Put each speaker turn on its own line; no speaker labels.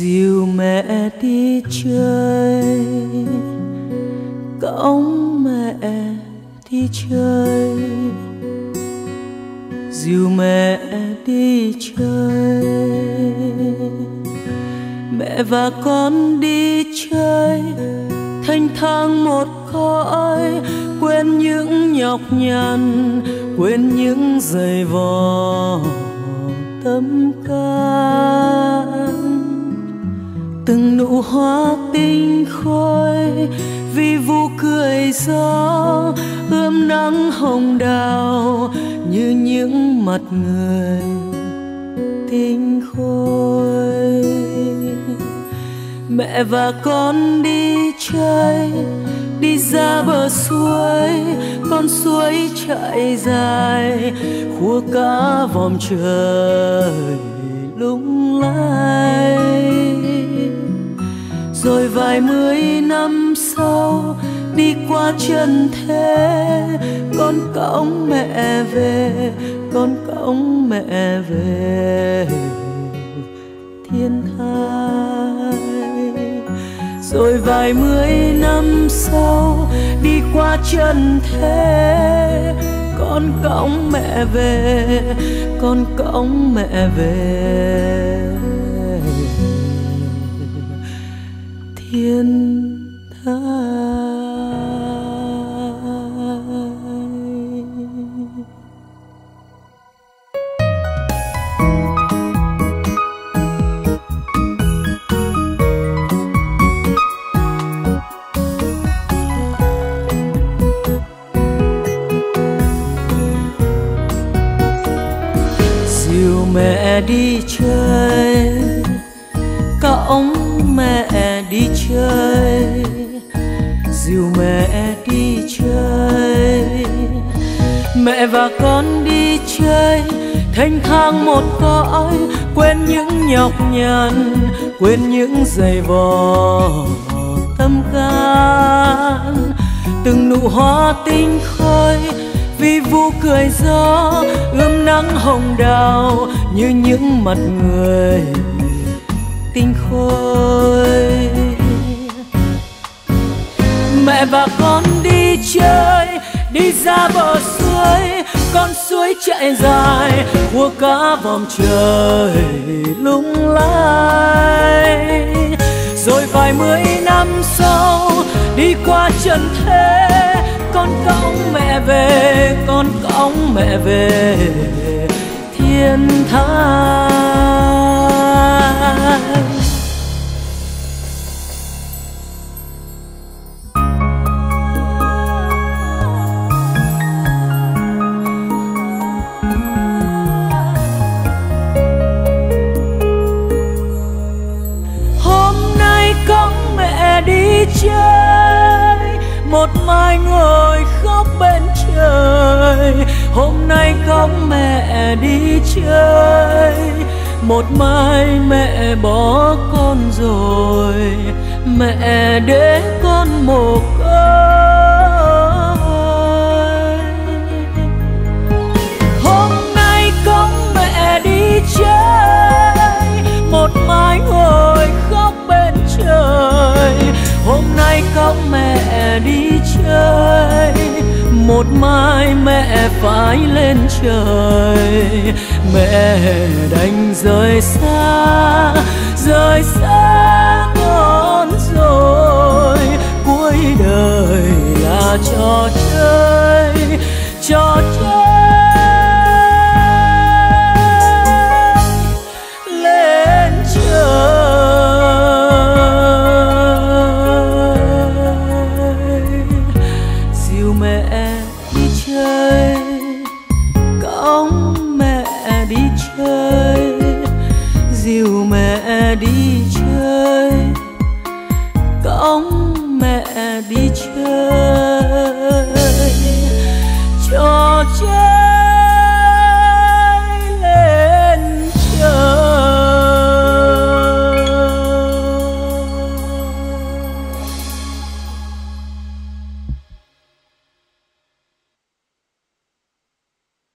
dìu mẹ đi chơi, cõng mẹ đi chơi. Dìu mẹ đi chơi, mẹ và con đi chơi. Thanh thang một cõi quên những nhọc nhằn, quên những giày vò tâm can từng nụ hoa tinh khôi vì vu cười gió ươm nắng hồng đào như những mặt người tinh khôi. Mẹ và con đi chơi, đi ra bờ suối, con suối chạy dài, khua cá vòm trời lung lay rồi vài mươi năm sau, đi qua trần thế, con cõng mẹ về, con cõng mẹ về. Thiên thai rồi vài mươi năm sau, đi qua trần thế, con cõng mẹ về, con cõng mẹ về thiên thai. Dìu mẹ đi chơi cõng mẹ đi chơi, dìu mẹ đi chơi. Mẹ và con đi chơi thanh thang một cõi, quên những nhọc nhằn, quên những giày vò tâm can. Từng nụ hoa tinh khôi, vì vu cười gió, ươm nắng hồng đào như những mặt người tinh khôi. Mẹ và con đi chơi, đi ra bờ suối, con suối chạy dài cua cá vòm trời lung lay. Rồi vài mươi năm sau, đi qua trần thế, con cõng mẹ về, con cõng mẹ về thiên thai. Một mai ngồi khóc bên trời. Hôm nay khóc mẹ đi chơi, một mai mẹ bỏ con rồi. Mẹ để con một côi đi chơi, một mai mẹ phải lên trời. Mẹ đành rời xa rời xa con rồi. Cuối đời là trò chơi. Chúa!